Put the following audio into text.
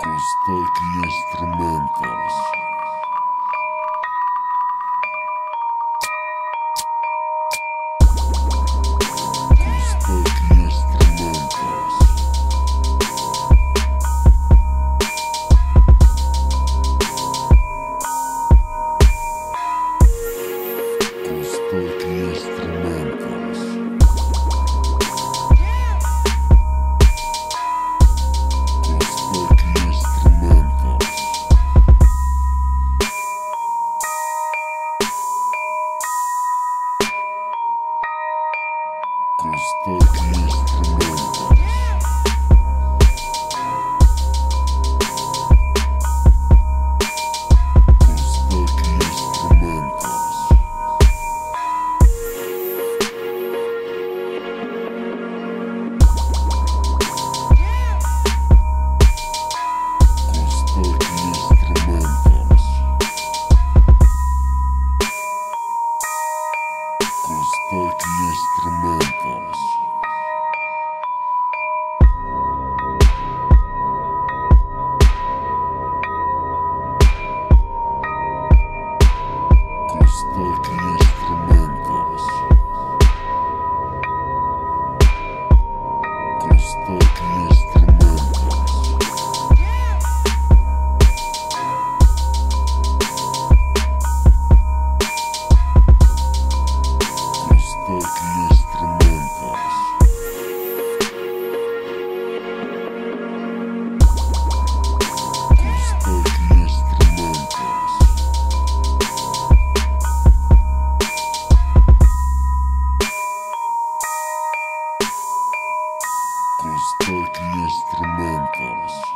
Constac instrumentos. Constac instrumentos. Constac instrumentos. Cause that Constante instruments. músicos, tech e instrumentos.